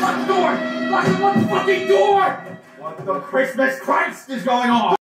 Lock the door! Lock the fucking door! What the Christmas Christ is going on?